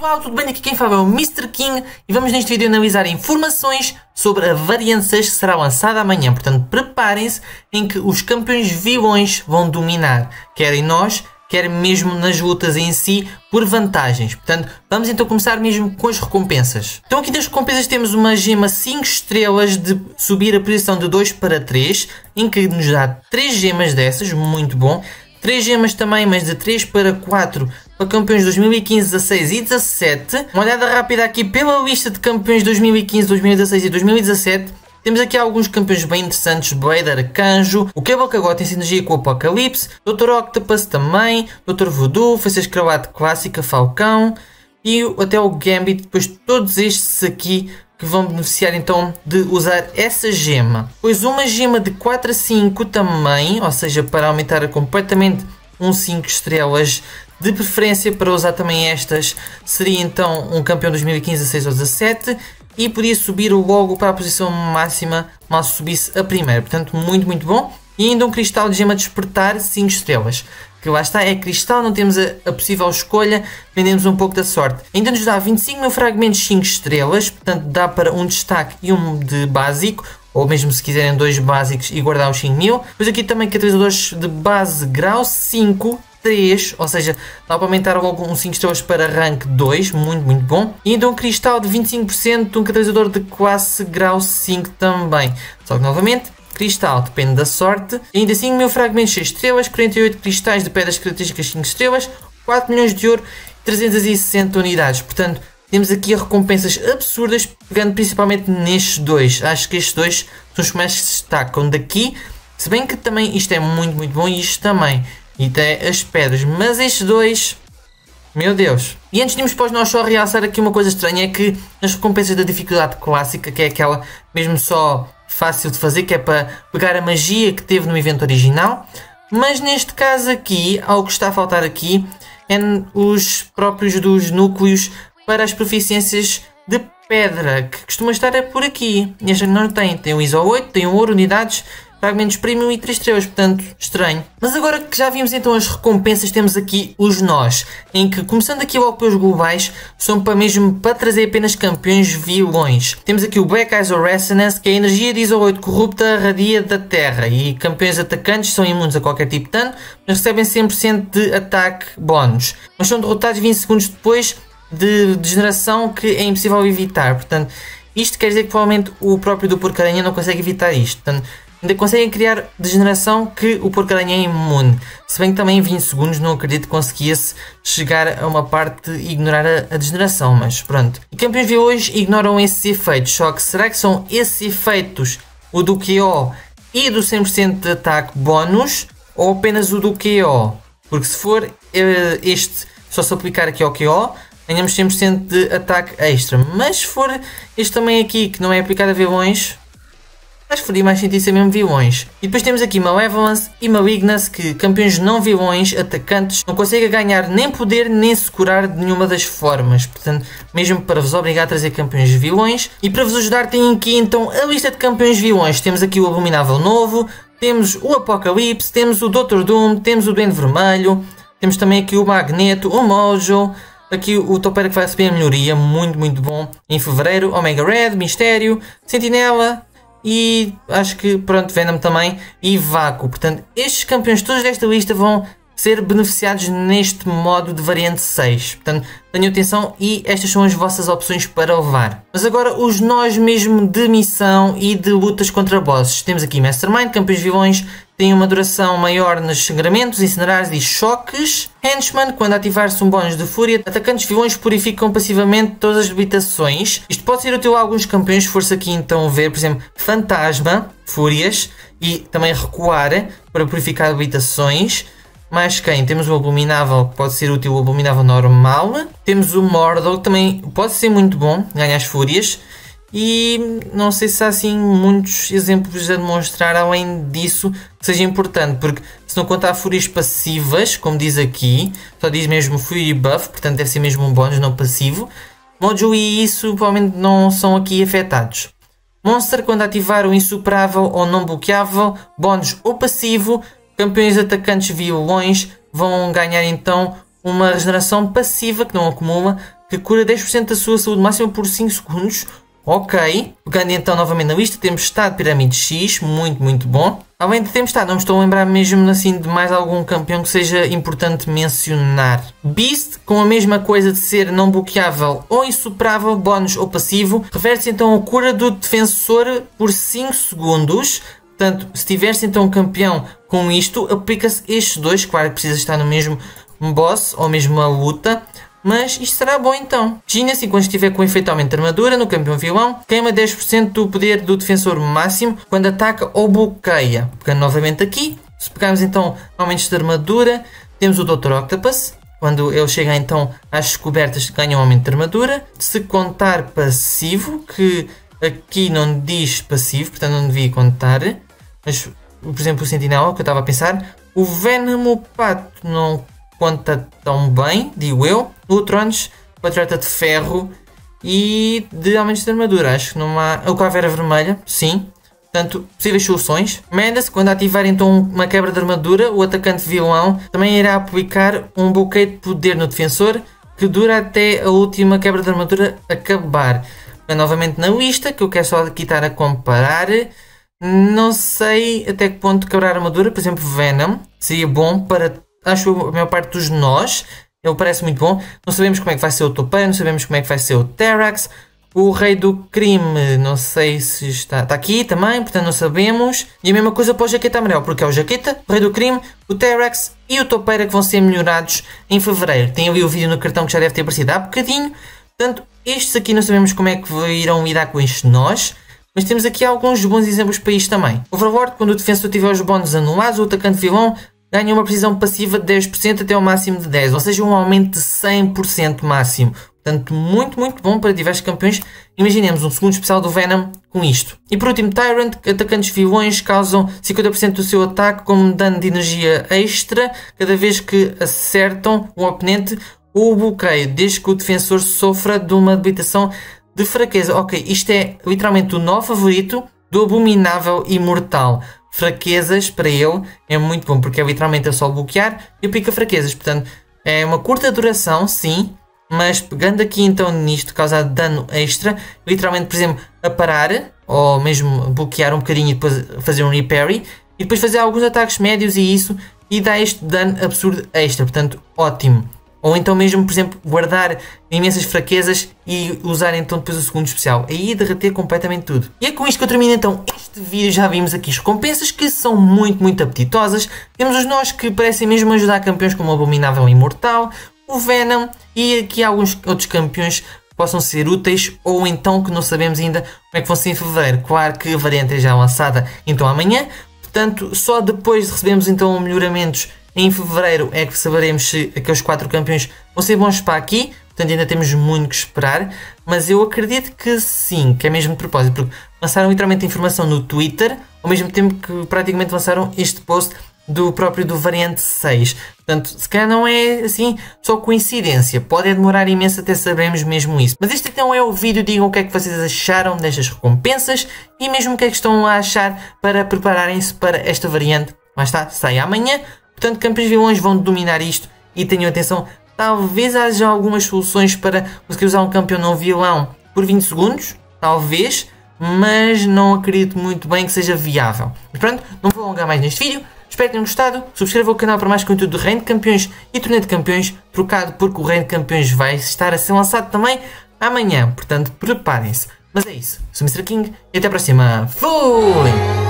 pessoal, tudo bem? Aqui quem fala é o Mr. King e vamos neste vídeo analisar informações sobre a variante 6 que será lançada amanhã. Portanto, preparem-se em que os campeões vilões vão dominar, querem nós, quer mesmo nas lutas em si, por vantagens. Portanto, vamos então começar mesmo com as recompensas. Então aqui das recompensas temos uma gema 5 estrelas de subir a posição de 2 para 3, em que nos dá 3 gemas dessas, muito bom. 3 gemas também, mas de 3 para 4 para campeões 2015, 16 e 17. Uma olhada rápida aqui pela lista de campeões 2015, 2016 e 2017. Temos aqui alguns campeões bem interessantes, Blade, Arcanjo, o Cable Cagote tem sinergia com o Apocalipse, Dr. Octopus também, Dr. Voodoo, Faces Cravate Clássica, Falcão e até o Gambit, depois todos estes aqui que vão beneficiar então de usar essa gema. Pois uma gema de 4 a 5 também, ou seja, para aumentar completamente um 5 estrelas de preferência para usar também estas seria então um campeão 2015 a 6 ou 17 e podia subir logo para a posição máxima mal subisse a primeira. Portanto, muito, muito bom. E ainda um cristal de gema despertar 5 estrelas. Que lá está, é cristal, não temos a, a possível escolha, vendemos um pouco da sorte. Ainda nos dá 25 mil fragmentos 5 estrelas, portanto dá para um destaque e um de básico, ou mesmo se quiserem dois básicos e guardar os 5 mil. Depois aqui também catalisadores de base grau 5 3, ou seja, dá para aumentar logo um 5 estrelas para rank 2, muito, muito bom. E ainda um cristal de 25%, um catalisador de classe grau 5 também. Só que novamente, cristal depende da sorte. E ainda 5 mil fragmentos 6 estrelas, 48 cristais de pedras características 5 estrelas, 4 milhões de ouro e 360 unidades. Portanto, temos aqui recompensas absurdas, pegando principalmente nestes dois. Acho que estes dois são os que mais se destacam daqui. Se bem que também isto é muito, muito bom e isto também. E até as pedras. Mas estes dois... Meu Deus. E antes de irmos para os nós só realçar aqui uma coisa estranha. É que as recompensas da dificuldade clássica, que é aquela mesmo só fácil de fazer, que é para pegar a magia que teve no evento original. Mas neste caso aqui, algo que está a faltar aqui, é os próprios dos núcleos para as proficiências de pedra, que costuma estar por aqui. E esta não tem. Tem o ISO 8, tem o ouro, unidades fragmentos premium e 3 estrelas, portanto, estranho. Mas agora que já vimos então as recompensas, temos aqui os nós, em que, começando aqui logo pelos globais, são para mesmo para trazer apenas campeões vilões. Temos aqui o Black Eyes or Resonance, que é a energia de ISO 8 corrupta radia da Terra, e campeões atacantes são imunes a qualquer tipo de dano, mas recebem 100% de ataque bónus, mas são derrotados 20 segundos depois de degeneração que é impossível evitar, portanto, isto quer dizer que provavelmente o próprio do porcaranha não consegue evitar isto. Portanto, conseguem criar degeneração que o porco-aranha é imune. Se bem que também em 20 segundos não acredito que conseguisse chegar a uma parte e ignorar a, a degeneração, mas pronto. E campeões de hoje ignoram esses efeitos, só que será que são esses efeitos o do QO e do 100% de ataque bónus ou apenas o do QO? Porque se for eh, este só se aplicar aqui ao QO, ganhamos 100% de ataque extra. Mas se for este também aqui que não é aplicado a vilões, Que faria mais sentido ser mesmo vilões. E depois temos aqui Malevolence e Malignance, que campeões não vilões, atacantes, não conseguem ganhar nem poder nem se curar de nenhuma das formas. Portanto, mesmo para vos obrigar a trazer campeões vilões. E para vos ajudar, tenho aqui então a lista de campeões vilões. Temos aqui o Abominável Novo, temos o Apocalipse, temos o Dr. Doom, temos o Duende Vermelho, temos também aqui o Magneto, o Mojo, Aqui o Topera que vai receber a melhoria, muito, muito bom. Em Fevereiro, Omega Red, Mistério, Sentinela, e acho que pronto, Venom também e Vácuo. Portanto, estes campeões todos desta lista vão ser beneficiados neste modo de variante 6. Portanto, tenham atenção e estas são as vossas opções para levar. Mas agora os nós mesmo de missão e de lutas contra bosses. Temos aqui Mastermind, campeões vilões, tem uma duração maior nos sangramentos, incinerares e choques. Henchman, quando ativar-se um bónus de fúria, atacantes vilões purificam passivamente todas as habitações. Isto pode ser útil a alguns campeões, força aqui então ver, por exemplo, Fantasma, Fúrias, e também recuar para purificar habitações. Mais quem? Temos o Abominável, que pode ser útil o Abominável normal. Temos o Mordor, que também pode ser muito bom, ganha as fúrias. E não sei se há assim muitos exemplos a demonstrar além disso que seja importante, porque se não contar fúrias passivas, como diz aqui, só diz mesmo Fury Buff, portanto deve ser mesmo um bónus não passivo. Mojo e isso provavelmente não são aqui afetados. Monster, quando ativar o insuperável ou não bloqueável, bónus ou passivo, campeões atacantes vilões vão ganhar então uma regeneração passiva que não acumula, que cura 10% da sua saúde máxima por 5 segundos. Ok, pegando então novamente na lista, temos Estado Pirâmide X, muito, muito bom. Além de Tempestade, não me estou a lembrar mesmo assim de mais algum campeão que seja importante mencionar. Beast, com a mesma coisa de ser não bloqueável ou insuperável, bónus ou passivo, refere-se então a cura do defensor por 5 segundos. Portanto, se tiveres então um campeão com isto, aplica-se estes dois, claro que precisa estar no mesmo boss ou mesmo a luta. Mas isto será bom então. Gina, assim, quando estiver com efeito aumento de armadura no campeão vilão, queima 10% do poder do defensor máximo quando ataca ou bloqueia. Pegando novamente aqui, se pegarmos então aumentos de armadura, temos o Dr. Octopus. Quando ele chega então às descobertas, ganha um aumento de armadura. Se contar passivo, que aqui não diz passivo, portanto não devia contar. Mas, por exemplo, o Sentinela, que eu estava a pensar. O Venom Pato não conta tão bem, digo eu. Lutrones, Patriota de Ferro e de aumentos de armadura. Acho que não há. O Caveira Vermelha, sim. Portanto, possíveis soluções. Mendes, quando ativar então uma quebra de armadura, o atacante vilão também irá aplicar um bloqueio de poder no defensor que dura até a última quebra de armadura acabar. Mas, novamente na lista, que eu quero só aqui estar a comparar. Não sei até que ponto quebrar armadura, por exemplo, Venom seria bom para acho a maior parte dos nós. Ele parece muito bom. Não sabemos como é que vai ser o Topeiro, não sabemos como é que vai ser o Terax. O Rei do Crime, não sei se está, está aqui também, portanto não sabemos. E a mesma coisa para o Jaqueta Amarelo, porque é o Jaqueta, o Rei do Crime, o Terax e o Topeira que vão ser melhorados em Fevereiro. Tem ali o vídeo no cartão que já deve ter aparecido há bocadinho. Portanto, estes aqui não sabemos como é que irão lidar com estes nós. Mas temos aqui alguns bons exemplos para isto também. Overlord, quando o defensor tiver os bónus anulados, o atacante vilão ganha uma precisão passiva de 10% até ao máximo de 10%, ou seja, um aumento de 100% máximo. Portanto, muito, muito bom para diversos campeões. Imaginemos um segundo especial do Venom com isto. E por último, Tyrant, atacantes vilões causam 50% do seu ataque como dano de energia extra cada vez que acertam o oponente ou o bloqueio, desde que o defensor sofra de uma debilitação de fraqueza. Ok, isto é literalmente o nó favorito do Abominável Imortal fraquezas para ele é muito bom, porque é literalmente é só bloquear e pica fraquezas. Portanto, é uma curta duração, sim, mas pegando aqui então nisto, causar dano extra, literalmente, por exemplo, a parar, ou mesmo bloquear um bocadinho e depois fazer um reparry, e depois fazer alguns ataques médios e isso, e dá este dano absurdo extra, portanto, ótimo. Ou então mesmo, por exemplo, guardar imensas fraquezas e usar então depois o segundo especial. Aí derreter completamente tudo. E é com isto que eu termino então este vídeo. Já vimos aqui as recompensas que são muito, muito apetitosas. Temos os nós que parecem mesmo ajudar campeões como o Abominável Imortal, o Venom e aqui alguns outros campeões que possam ser úteis ou então que não sabemos ainda como é que vão ser em Fevereiro. Claro que a variante é já lançada então amanhã. Portanto, só depois de recebermos então melhoramentos em fevereiro é que saberemos se aqueles quatro campeões vão ser bons para aqui. Portanto, ainda temos muito que esperar. Mas eu acredito que sim, que é mesmo de propósito. Porque lançaram literalmente informação no Twitter, ao mesmo tempo que praticamente lançaram este post do próprio do variante 6. Portanto, se calhar não é assim só coincidência. Pode demorar imenso até sabermos mesmo isso. Mas este então é o vídeo. Digam o que é que vocês acharam destas recompensas e mesmo o que é que estão a achar para prepararem-se para esta variante. Lá está, sai amanhã. Portanto, campeões vilões vão dominar isto e tenham atenção, talvez haja algumas soluções para conseguir usar um campeão não vilão por 20 segundos, talvez, mas não acredito muito bem que seja viável. Mas pronto, não vou alongar mais neste vídeo. Espero que tenham gostado. Subscrevam o canal para mais conteúdo de Reino de Campeões e Torneio de Campeões, trocado porque o Reino de Campeões vai estar a ser lançado também amanhã. Portanto, preparem-se. Mas é isso. Sou o Mr. King e até a próxima. Fui!